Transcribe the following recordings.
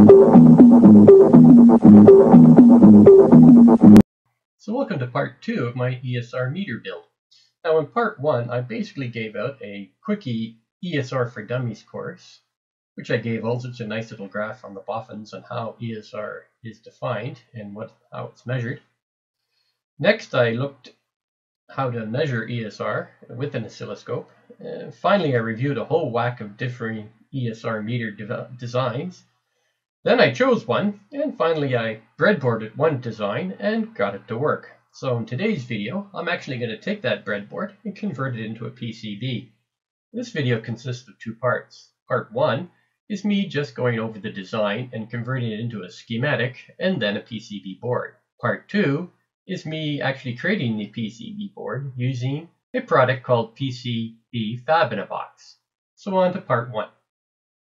So welcome to part two of my ESR meter build. Now in part one, I basically gave out a quickie ESR for Dummies course, which I gave all sorts of nice little graph on the boffins on how ESR is defined and what how it's measured. Next, I looked how to measure ESR with an oscilloscope. And finally, I reviewed a whole whack of differing ESR meter de designs then I chose one, and finally I breadboarded one design and got it to work. So in today's video, I'm actually going to take that breadboard and convert it into a PCB. This video consists of two parts. Part 1 is me just going over the design and converting it into a schematic and then a PCB board. Part 2 is me actually creating the PCB board using a product called PCB Fab in a Box. So on to part 1.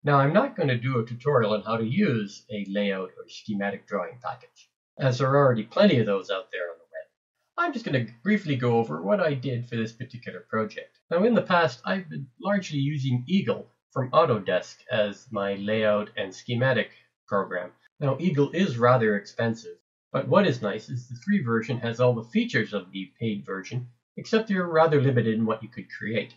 Now I'm not going to do a tutorial on how to use a layout or schematic drawing package, as there are already plenty of those out there on the web. I'm just going to briefly go over what I did for this particular project. Now in the past I've been largely using Eagle from Autodesk as my layout and schematic program. Now Eagle is rather expensive, but what is nice is the free version has all the features of the paid version, except you're rather limited in what you could create.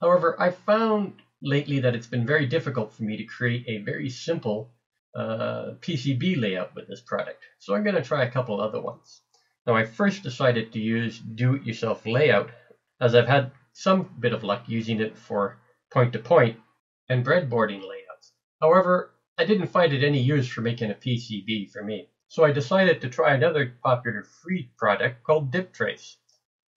However, I found lately that it's been very difficult for me to create a very simple uh, PCB layout with this product. So I'm going to try a couple other ones. Now I first decided to use do-it-yourself layout as I've had some bit of luck using it for point-to-point -point and breadboarding layouts. However, I didn't find it any use for making a PCB for me. So I decided to try another popular free product called DipTrace.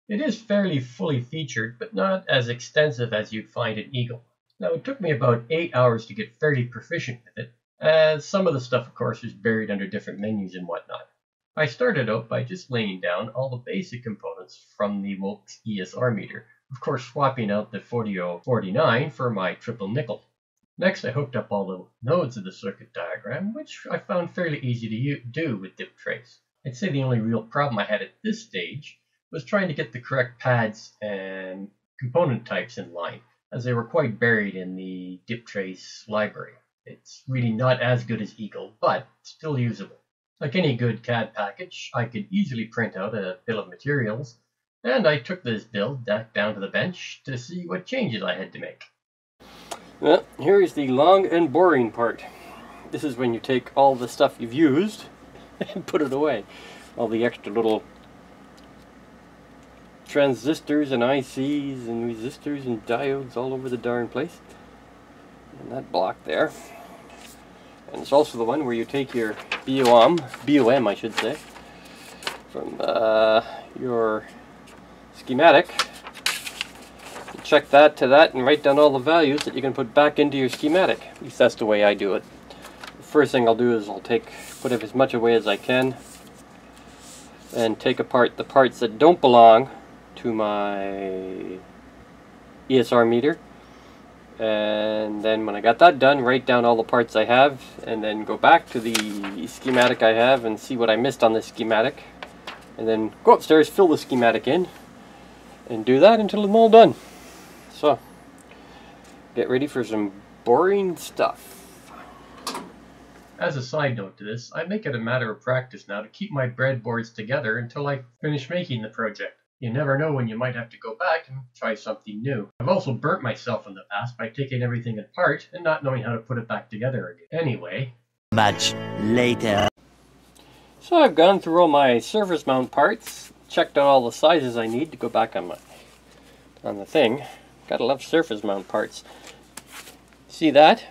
It is fairly fully featured, but not as extensive as you'd find in Eagle. Now, it took me about eight hours to get fairly proficient with it, as some of the stuff, of course, is buried under different menus and whatnot. I started out by just laying down all the basic components from the Wilks ESR meter, of course swapping out the 4049 for my triple nickel. Next, I hooked up all the nodes of the circuit diagram, which I found fairly easy to do with DipTrace. I'd say the only real problem I had at this stage was trying to get the correct pads and component types in line as they were quite buried in the DipTrace library. It's really not as good as Eagle, but still usable. Like any good CAD package, I could easily print out a bill of materials, and I took this build back down to the bench to see what changes I had to make. Well, here is the long and boring part. This is when you take all the stuff you've used and put it away. All the extra little transistors and ICs and resistors and diodes all over the darn place. And that block there. And it's also the one where you take your BOM, BOM I should say, from uh, your schematic. Check that to that and write down all the values that you can put back into your schematic. At least that's the way I do it. The first thing I'll do is I'll take, put as much away as I can and take apart the parts that don't belong to my ESR meter. And then when I got that done write down all the parts I have and then go back to the schematic I have and see what I missed on the schematic. And then go upstairs fill the schematic in and do that until I'm all done. So get ready for some boring stuff. As a side note to this, I make it a matter of practice now to keep my breadboards together until I finish making the project. You never know when you might have to go back and try something new. I've also burnt myself in the past by taking everything apart and not knowing how to put it back together again. Anyway. Much later. So I've gone through all my surface mount parts, checked out all the sizes I need to go back on my on the thing. Gotta love surface mount parts. See that?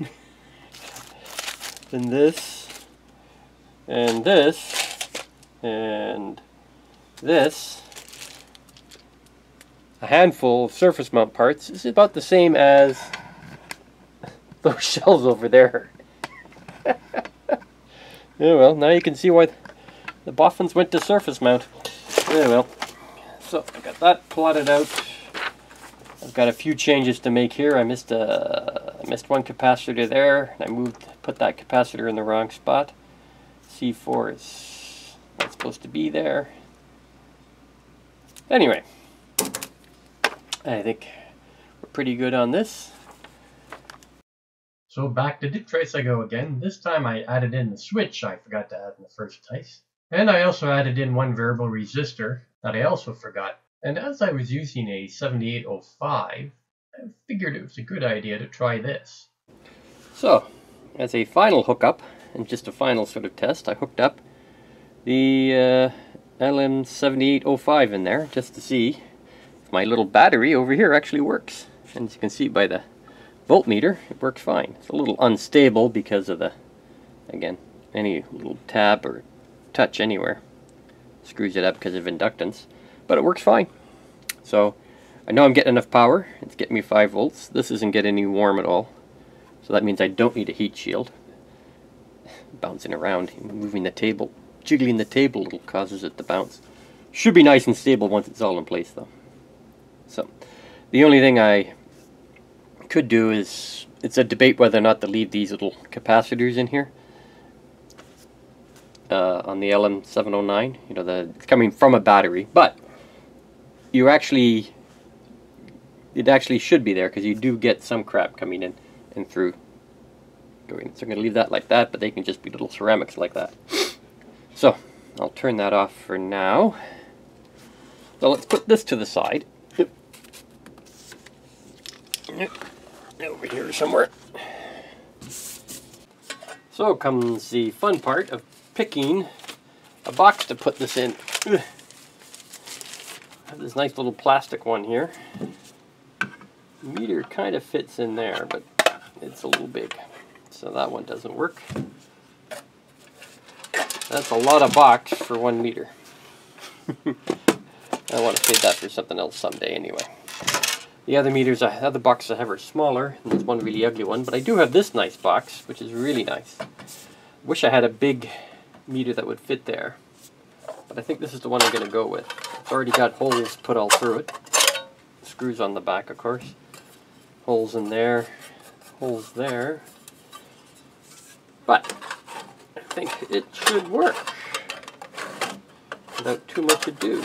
then this, and this, and this a handful of surface mount parts is about the same as those shells over there. yeah, well, now you can see why the boffins went to surface mount. Yeah, well, so I got that plotted out. I've got a few changes to make here. I missed a, I missed one capacitor there. I moved, put that capacitor in the wrong spot. C4 is not supposed to be there. Anyway, I think we're pretty good on this. So back to dip trace I go again. This time I added in the switch I forgot to add in the first trace. And I also added in one variable resistor that I also forgot. And as I was using a 7805, I figured it was a good idea to try this. So, as a final hookup, and just a final sort of test, I hooked up the uh, LM7805 in there just to see my little battery over here actually works. And as you can see by the voltmeter, it works fine. It's a little unstable because of the, again, any little tap or touch anywhere screws it up because of inductance, but it works fine. So I know I'm getting enough power. It's getting me 5 volts. This isn't getting any warm at all. So that means I don't need a heat shield. Bouncing around, moving the table, jiggling the table causes it to bounce. Should be nice and stable once it's all in place though. So the only thing I could do is, it's a debate whether or not to leave these little capacitors in here. Uh, on the LM709, you know, the, it's coming from a battery, but you actually, it actually should be there because you do get some crap coming in and through. So I'm going to leave that like that, but they can just be little ceramics like that. So, I'll turn that off for now. So let's put this to the side. Over here somewhere. So comes the fun part of picking a box to put this in. I have this nice little plastic one here. Meter kind of fits in there, but it's a little big. So that one doesn't work. That's a lot of box for one meter. I want to save that for something else someday anyway. The other meters, the other boxes I have are smaller, and there's one really ugly one, but I do have this nice box, which is really nice. Wish I had a big meter that would fit there, but I think this is the one I'm going to go with. It's already got holes put all through it. Screws on the back, of course. Holes in there, holes there. But, I think it should work without too much ado.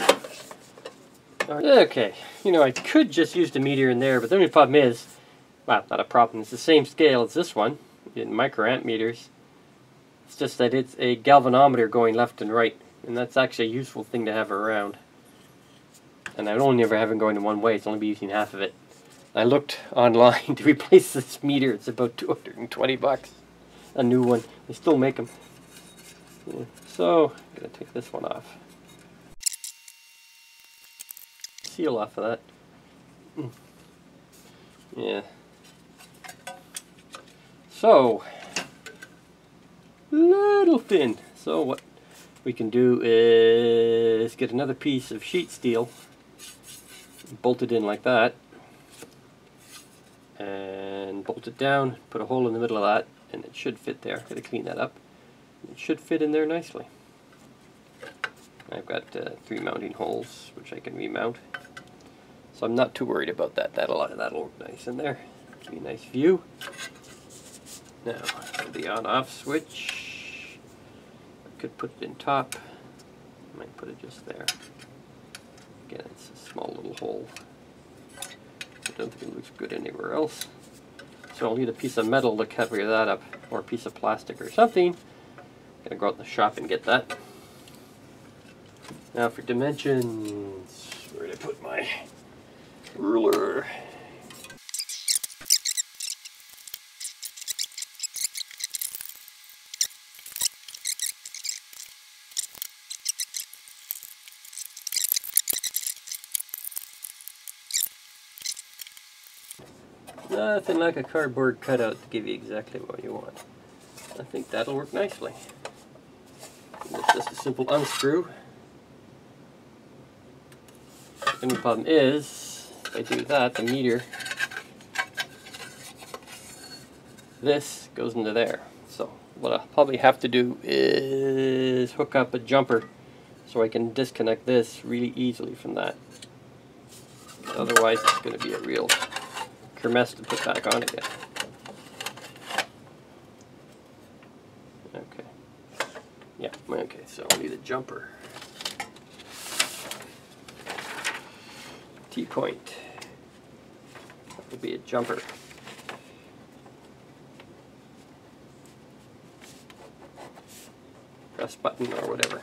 Okay, you know, I could just use the meter in there, but the only problem is, well, not a problem, it's the same scale as this one, in microamp meters. It's just that it's a galvanometer going left and right, and that's actually a useful thing to have around. And I only ever have it going in one way, it's only be using half of it. I looked online to replace this meter, it's about 220 bucks. A new one. They still make them. Yeah. So, I'm going to take this one off. Seal off of that. Yeah. So, little thin. So what we can do is get another piece of sheet steel, bolt it in like that, and bolt it down, put a hole in the middle of that, and it should fit there. Gotta clean that up. It should fit in there nicely. I've got uh, three mounting holes, which I can remount. So I'm not too worried about that. That'll, that'll look nice in there. Give me a nice view. Now, the on-off switch. I could put it in top. I might put it just there. Again, it's a small little hole. I don't think it looks good anywhere else. So I'll need a piece of metal to cover that up, or a piece of plastic or something. Gotta go out in the shop and get that. Now for dimensions, where did I put my ruler? Nothing like a cardboard cutout to give you exactly what you want. I think that'll work nicely. It's just a simple unscrew. The only problem is, I do that, the meter, this goes into there. So what I'll probably have to do is hook up a jumper so I can disconnect this really easily from that. Otherwise it's going to be a real kermesse to put back on again. Okay. Yeah, okay, so I'll need a jumper. T-point will be a jumper. Press button or whatever.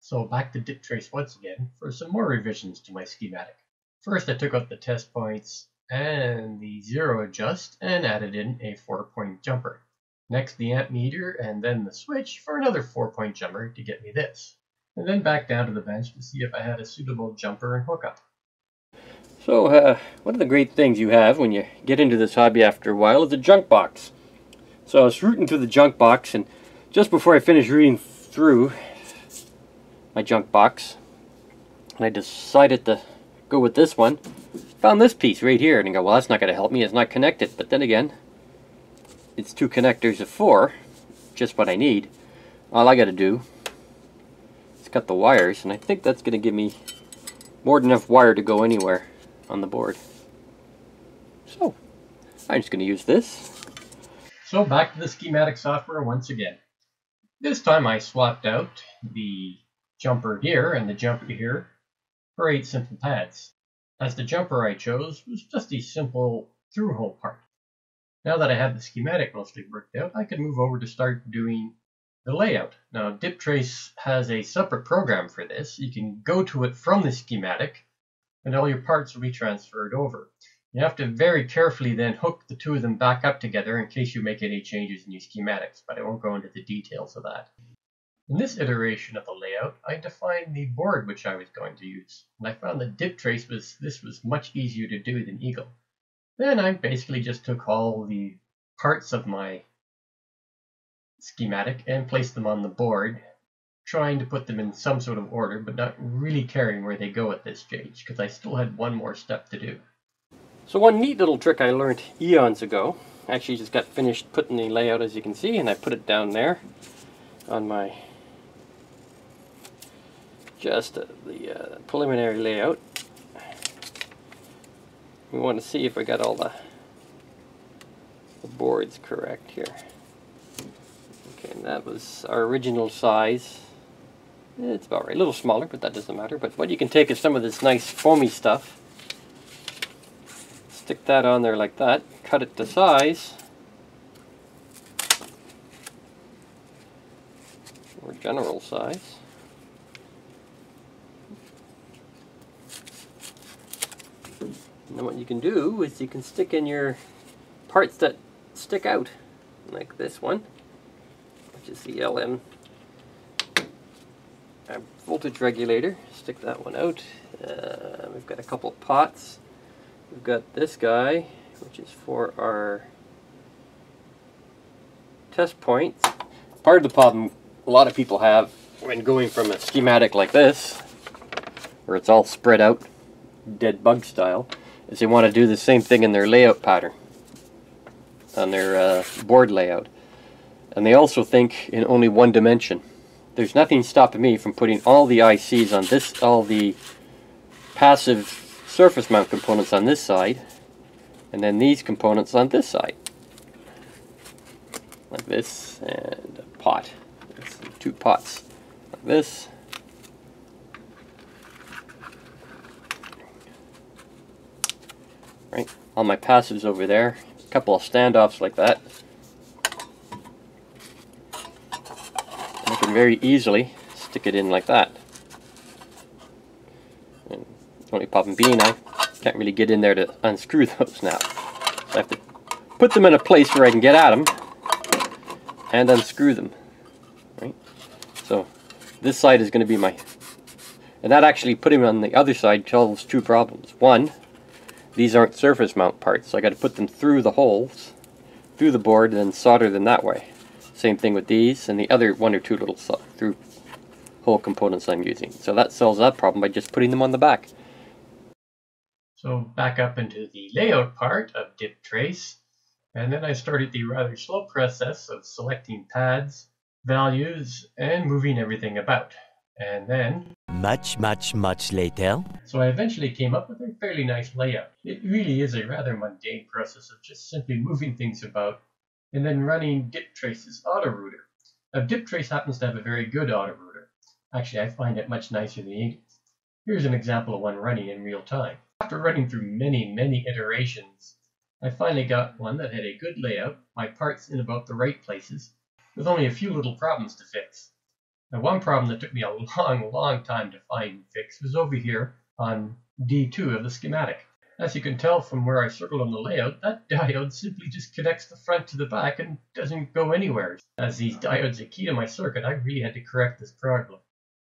So back to dip trace once again for some more revisions to my schematic. First I took out the test points and the zero adjust and added in a four point jumper. Next the amp meter and then the switch for another four point jumper to get me this. And then back down to the bench to see if I had a suitable jumper and hookup. So, uh, one of the great things you have when you get into this hobby after a while is a junk box. So I was rooting through the junk box, and just before I finished reading through my junk box, and I decided to go with this one, found this piece right here, and I go, well, that's not going to help me, it's not connected. But then again, it's two connectors of four, just what I need. All I got to do is cut the wires, and I think that's going to give me more than enough wire to go anywhere on the board. So, I'm just going to use this. So back to the schematic software once again. This time I swapped out the jumper here and the jumper here for eight simple pads, as the jumper I chose was just a simple through-hole part. Now that I have the schematic mostly worked out, I can move over to start doing the layout. Now DipTrace has a separate program for this. You can go to it from the schematic and all your parts will be transferred over. You have to very carefully then hook the two of them back up together in case you make any changes in your schematics, but I won't go into the details of that. In this iteration of the layout, I defined the board which I was going to use, and I found that DipTrace was this was much easier to do than Eagle. Then I basically just took all the parts of my schematic and placed them on the board trying to put them in some sort of order, but not really caring where they go at this stage, because I still had one more step to do. So one neat little trick I learned eons ago, actually just got finished putting the layout as you can see, and I put it down there on my, just uh, the uh, preliminary layout. We want to see if I got all the, the boards correct here. Okay, that was our original size. Eh, it's about right. A little smaller, but that doesn't matter. But what you can take is some of this nice foamy stuff. Stick that on there like that. Cut it to size. Or general size. And then what you can do is you can stick in your parts that stick out. Like this one, which is the LM voltage regulator. Stick that one out. Uh, we've got a couple pots. We've got this guy, which is for our test points. Part of the problem a lot of people have when going from a schematic like this, where it's all spread out, dead bug style, is they want to do the same thing in their layout pattern, on their uh, board layout. And they also think in only one dimension there's nothing stopping me from putting all the ICs on this, all the passive surface mount components on this side, and then these components on this side. Like this, and a pot. two pots. Like this. Right, all my passives over there. A couple of standoffs like that. Can very easily stick it in like that. And only problem being I can't really get in there to unscrew those now. So I have to put them in a place where I can get at them and unscrew them. Right? So this side is going to be my... And that actually putting them on the other side solves two problems. One, these aren't surface mount parts, so I got to put them through the holes, through the board, and then solder them that way. Same thing with these and the other one or two little through hole components I'm using. So that solves that problem by just putting them on the back. So back up into the layout part of DipTrace, and then I started the rather slow process of selecting pads, values, and moving everything about. And then... Much, much, much later. So I eventually came up with a fairly nice layout. It really is a rather mundane process of just simply moving things about and then running DipTrace's AutoRouter. Now, DipTrace happens to have a very good AutoRouter. Actually, I find it much nicer than Eagle's. Here's an example of one running in real time. After running through many, many iterations, I finally got one that had a good layout, my parts in about the right places, with only a few little problems to fix. Now one problem that took me a long, long time to find and fix was over here on D2 of the schematic. As you can tell from where I circled on the layout, that diode simply just connects the front to the back and doesn't go anywhere. As these diodes are key to my circuit, I really had to correct this problem.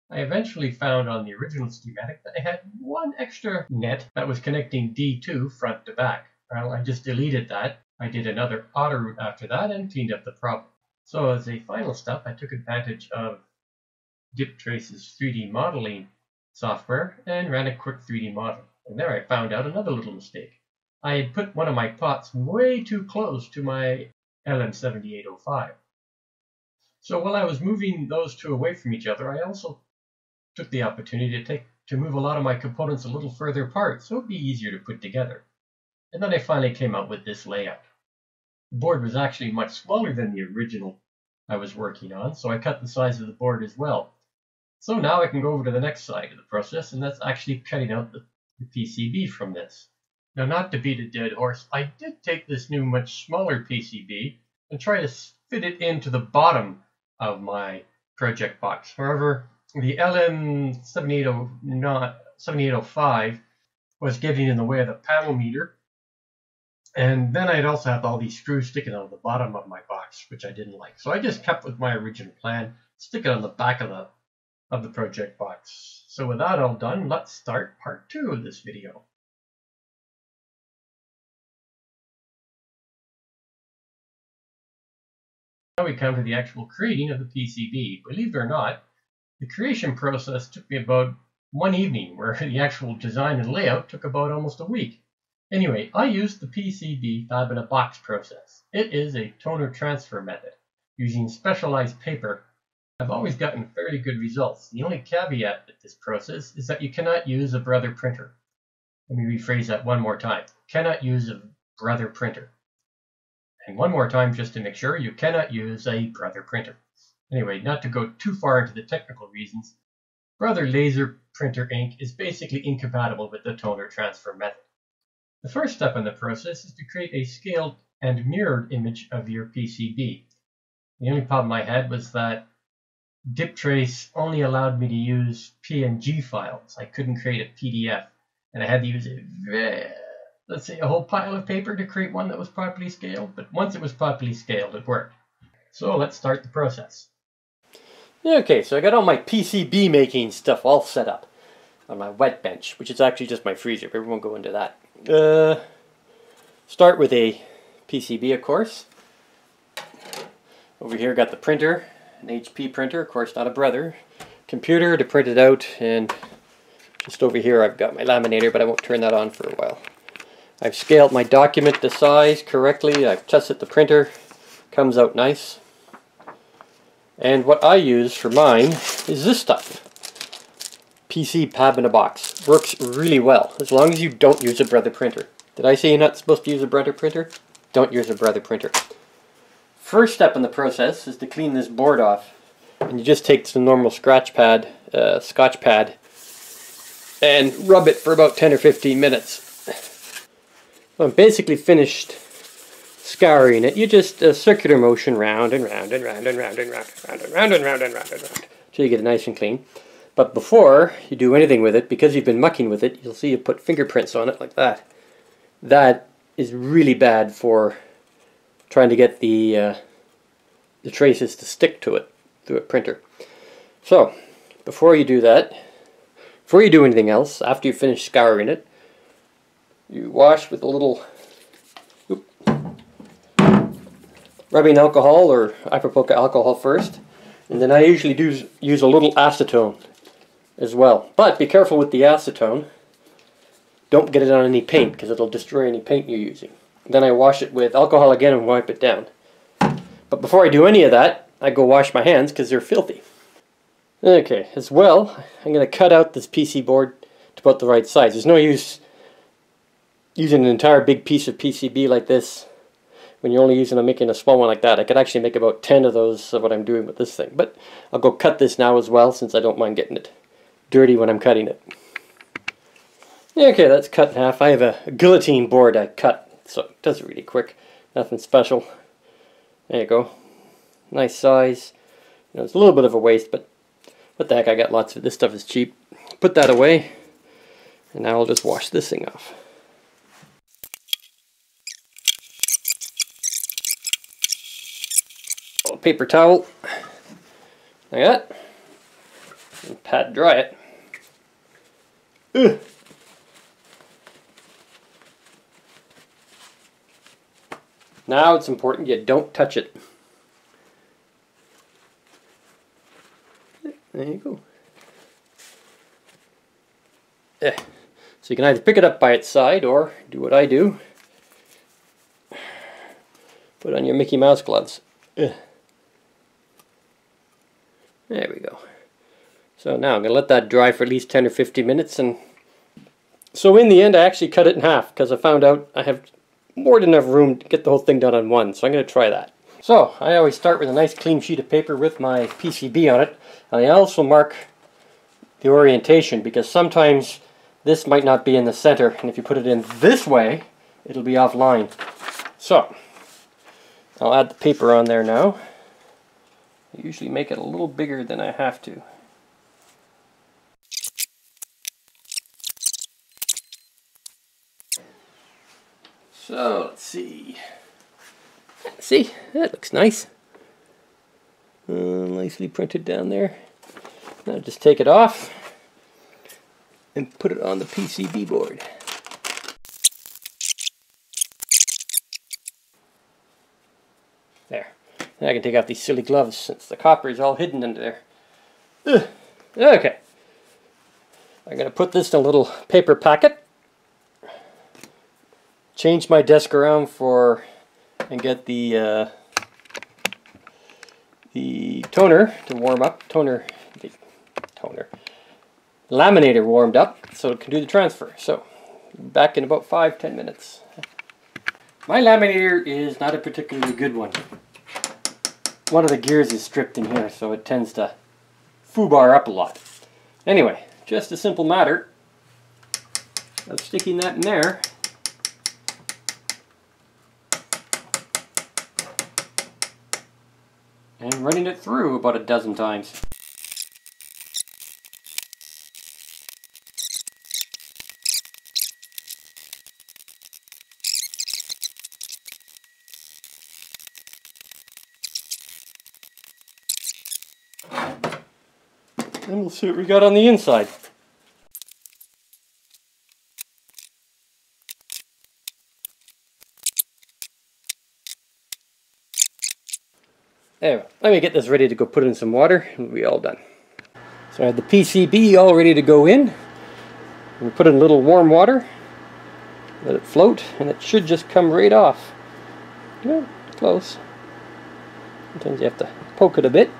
I eventually found on the original schematic that I had one extra net that was connecting D2 front to back. Well, I just deleted that. I did another auto route after that and cleaned up the problem. So as a final step, I took advantage of DipTrace's 3D modeling software and ran a quick 3D model. And there I found out another little mistake. I had put one of my pots way too close to my LM7805. So while I was moving those two away from each other, I also took the opportunity to take to move a lot of my components a little further apart so it'd be easier to put together. And then I finally came up with this layout. The board was actually much smaller than the original I was working on, so I cut the size of the board as well. So now I can go over to the next side of the process, and that's actually cutting out the, the PCB from this. Now, not to beat a dead horse, I did take this new much smaller PCB and try to fit it into the bottom of my project box. However, the LM7805 was getting in the way of the panel meter. And then I'd also have all these screws sticking out of the bottom of my box, which I didn't like. So I just kept with my original plan, stick it on the back of the of the project box. So with that all done, let's start part two of this video. Now we come to the actual creating of the PCB. Believe it or not, the creation process took me about one evening, where the actual design and layout took about almost a week. Anyway, I used the PCB fab in a box process. It is a toner transfer method using specialized paper I've always gotten fairly good results. The only caveat with this process is that you cannot use a brother printer. Let me rephrase that one more time. Cannot use a brother printer. And one more time just to make sure, you cannot use a brother printer. Anyway, not to go too far into the technical reasons, brother laser printer ink is basically incompatible with the toner transfer method. The first step in the process is to create a scaled and mirrored image of your PCB. The only problem I had was that DipTrace only allowed me to use PNG files. I couldn't create a PDF, and I had to use a let's say a whole pile of paper to create one that was properly scaled. But once it was properly scaled, it worked. So let's start the process. Okay, so I got all my PCB making stuff all set up on my wet bench, which is actually just my freezer, but we won't go into that. Uh, start with a PCB, of course. Over here, got the printer an HP printer, of course not a brother, computer to print it out, and just over here I've got my laminator, but I won't turn that on for a while. I've scaled my document to size correctly, I've tested the printer, comes out nice. And what I use for mine is this stuff. PCB Fab in a box. Works really well, as long as you don't use a brother printer. Did I say you're not supposed to use a brother printer? Don't use a brother printer. First step in the process is to clean this board off. And you just take some normal scratch pad, uh, scotch pad, and rub it for about 10 or 15 minutes. I'm basically finished scouring it. You just uh, circular motion round and round and round and round and round and round and round and round and round and round until you get it nice and clean. But before you do anything with it, because you've been mucking with it, you'll see you put fingerprints on it like that. That is really bad for trying to get the uh, the traces to stick to it through a printer. So, before you do that, before you do anything else, after you finish scouring it, you wash with a little oops, rubbing alcohol or isopropic alcohol first, and then I usually do use a little acetone as well. But be careful with the acetone. Don't get it on any paint because it'll destroy any paint you're using. Then I wash it with alcohol again and wipe it down. But before I do any of that, I go wash my hands because they're filthy. Okay, as well, I'm going to cut out this PC board to about the right size. There's no use using an entire big piece of PCB like this when you're only using a making a small one like that. I could actually make about 10 of those of what I'm doing with this thing. But I'll go cut this now as well since I don't mind getting it dirty when I'm cutting it. Okay, that's cut in half. I have a guillotine board I cut so it does it really quick. Nothing special. There you go. Nice size. You know, it's a little bit of a waste, but what the heck, I got lots of this stuff is cheap. Put that away, and now I'll just wash this thing off. Paper towel, like that, and pat dry it. Ugh. Now it's important you don't touch it. There you go. Eh. So you can either pick it up by its side or do what I do. Put on your Mickey Mouse gloves. Eh. There we go. So now I'm going to let that dry for at least 10 or 15 minutes and so in the end I actually cut it in half because I found out I have more than enough room to get the whole thing done on one so I'm going to try that. So I always start with a nice clean sheet of paper with my PCB on it and I also mark the orientation because sometimes this might not be in the center and if you put it in this way it'll be offline. So I'll add the paper on there now. I usually make it a little bigger than I have to. So let's see. See, that looks nice. Uh, nicely printed down there. Now just take it off and put it on the PCB board. There. Now I can take off these silly gloves since the copper is all hidden under there. Ugh. Okay. I'm going to put this in a little paper packet. Change my desk around for and get the uh, the toner to warm up. Toner, the toner, laminator warmed up so it can do the transfer. So back in about five ten minutes. My laminator is not a particularly good one. One of the gears is stripped in here, so it tends to foobar up a lot. Anyway, just a simple matter of sticking that in there. And running it through about a dozen times. And we'll see what we got on the inside. Anyway, let me get this ready to go put in some water and we'll be all done. So I have the PCB all ready to go in. We put in a little warm water, let it float, and it should just come right off. Yeah, close. Sometimes you have to poke it a bit.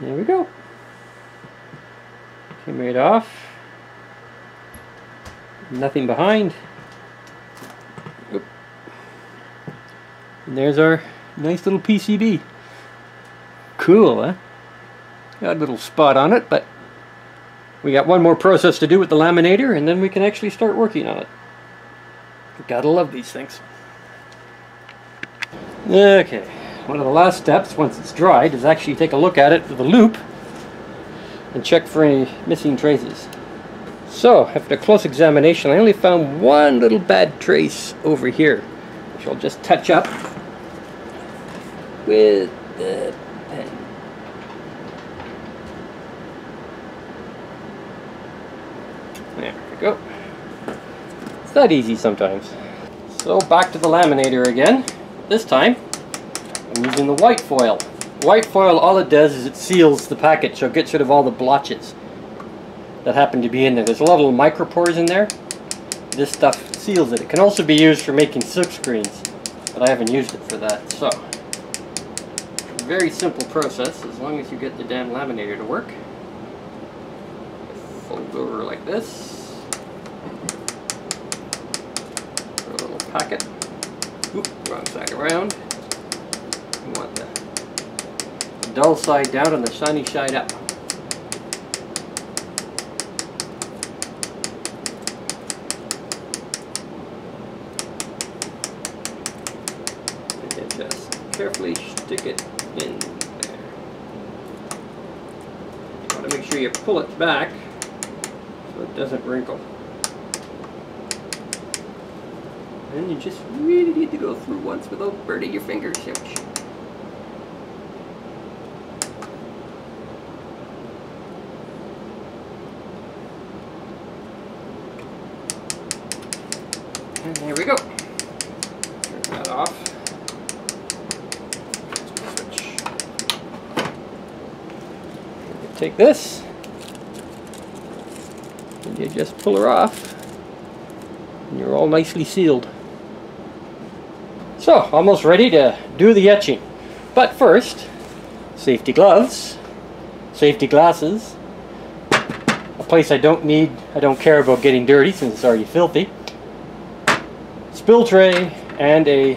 There we go. Came right off. Nothing behind. And there's our nice little PCB. Cool, huh? Got a little spot on it, but we got one more process to do with the laminator and then we can actually start working on it. Gotta love these things. Okay one of the last steps, once it's dried, is actually take a look at it with a loupe and check for any missing traces. So, after a close examination, I only found one little bad trace over here, which I'll just touch up with the pen. There we go. It's that easy sometimes. So back to the laminator again. This time, I'm using the white foil. White foil, all it does is it seals the packet, so it gets rid of all the blotches that happen to be in there. There's a lot of little micropores in there. This stuff seals it. It can also be used for making silk screens, but I haven't used it for that. So, very simple process as long as you get the damn laminator to work. Fold over like this. Throw a little packet. Oop, wrong side around. You want the dull side down and the shiny side up. carefully stick it in there. You want to make sure you pull it back so it doesn't wrinkle. And you just really need to go through once without burning your fingers. Ouch. And there we go. Turn that off. Switch. Take this, you just pull her off, and you're all nicely sealed. So, almost ready to do the etching. But first, safety gloves, safety glasses, a place I don't need, I don't care about getting dirty since it's already filthy, spill tray, and a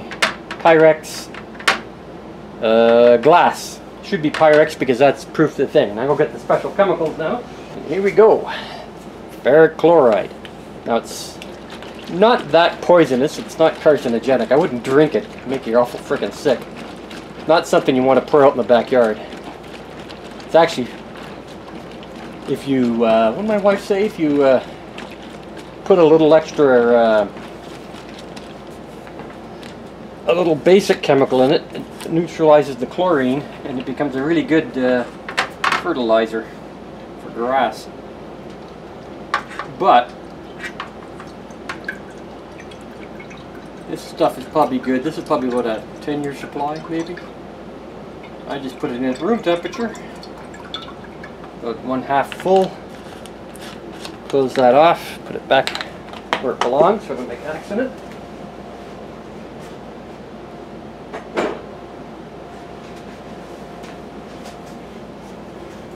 Pyrex uh, glass. Should be Pyrex because that's proof of the thing. And I go get the special chemicals now. And here we go. Ferric chloride. Now it's not that poisonous. It's not carcinogenic. I wouldn't drink it. It'd make you awful freaking sick. Not something you want to pour out in the backyard. It's actually, if you, uh, what did my wife say? If you uh, put a little extra, uh, a little basic chemical in it, it neutralizes the chlorine and it becomes a really good uh, fertilizer for grass. But this stuff is probably good. This is probably what a 10 year supply maybe. I just put it in at room temperature. About one half full. Close that off, put it back where it belongs so I don't make an accident.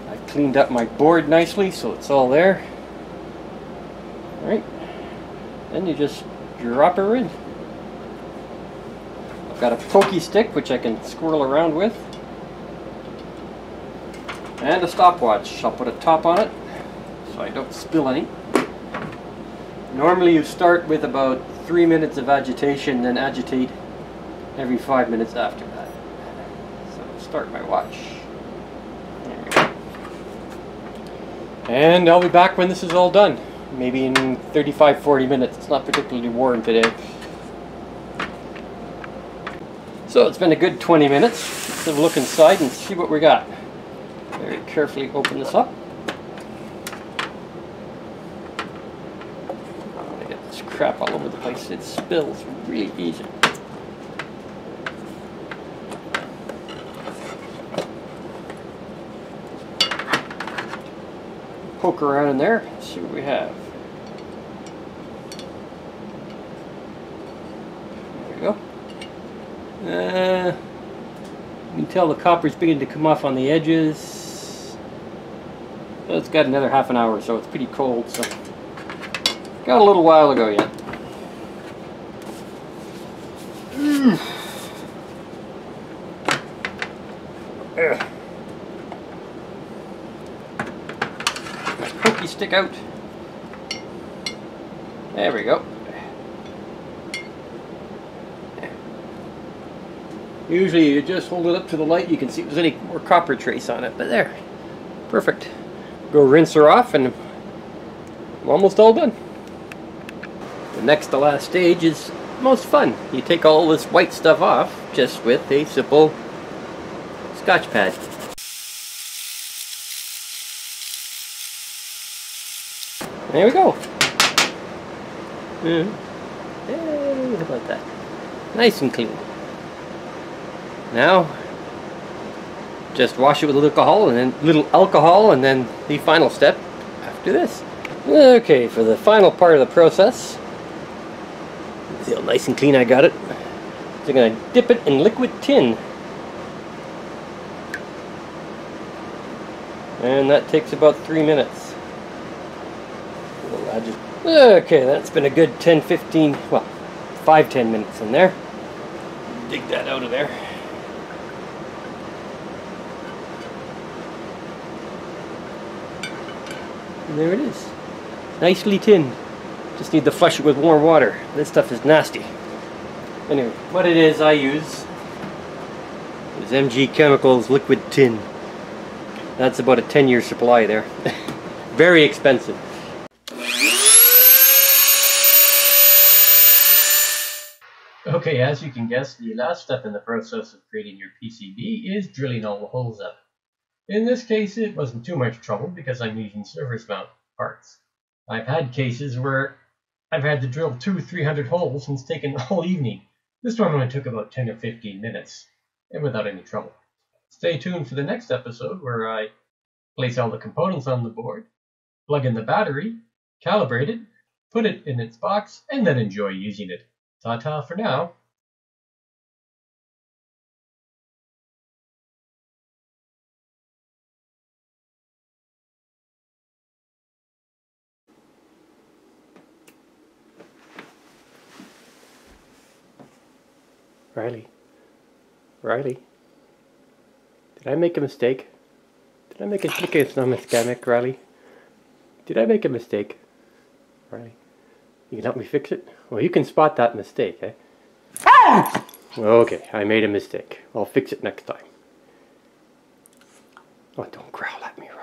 I cleaned up my board nicely so it's all there. Then you just drop her in. I've got a pokey stick which I can squirrel around with. And a stopwatch. I'll put a top on it so I don't spill any. Normally you start with about three minutes of agitation, then agitate every five minutes after that. So start my watch. And I'll be back when this is all done. Maybe in 35-40 minutes. It's not particularly warm today. So it's been a good 20 minutes. Let's have a look inside and see what we got. Very carefully open this up. I get this crap all over the place. It spills really easy. Poke around in there, see what we have. There we go. Uh, you can tell the copper's beginning to come off on the edges. It's got another half an hour, so it's pretty cold. So got a little while ago go yet. Mm. Ugh. My pokey stick out. There we go. Usually you just hold it up to the light, you can see if there's any more copper trace on it, but there. Perfect. Go rinse her off and I'm almost all done. The next to last stage is most fun. You take all this white stuff off just with a simple scotch pad. There we go. Mm. Hey, how about that? Nice and clean. Now, just wash it with a little alcohol and then little alcohol and then the final step after this. Okay, for the final part of the process, see how nice and clean I got it. So I'm going to dip it in liquid tin. And that takes about three minutes. Okay, that's been a good 10, 15, well, 5, 10 minutes in there. Dig that out of there. And there it is. Nicely tinned. Just need to flush it with warm water. This stuff is nasty. Anyway, what it is I use is MG Chemicals liquid tin. That's about a 10 year supply there. Very expensive. Okay, as you can guess, the last step in the process of creating your PCB is drilling all the holes out. In this case, it wasn't too much trouble because I'm using surface mount parts. I've had cases where I've had to drill two, 300 holes and it's taken all evening. This one only took about 10 or 15 minutes, and without any trouble. Stay tuned for the next episode where I place all the components on the board, plug in the battery, calibrate it, put it in its box, and then enjoy using it. Ta-ta for now. Riley. Riley. Did I make a mistake? Did I make a mistake? It's not scamic, Riley. Did I make a mistake? Riley. You can help me fix it? Well, you can spot that mistake, eh? Ah! Okay, I made a mistake. I'll fix it next time. Oh, don't growl at me, Riley.